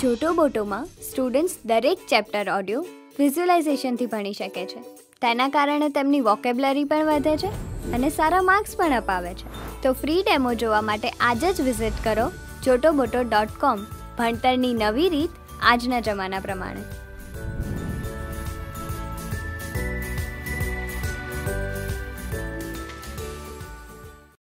જોટો બોટોમાં સ્ટુડન્ટ્સ દરેક chapter audio વિઝ્યુલાઇઝેશનથી ભણી શકે છે. તેના કારણે તેમની વોકેબ્લરી પણ વધે છે અને સારા માર્ક્સ પણ અપાવે છે. તો ફ્રી ડેમો જોવા માટે આજે જ વિઝિટ કરો જોટોબોટો ડોટ કોમ ભણતરની નવી રીત આજના જમાના પ્રમાણે.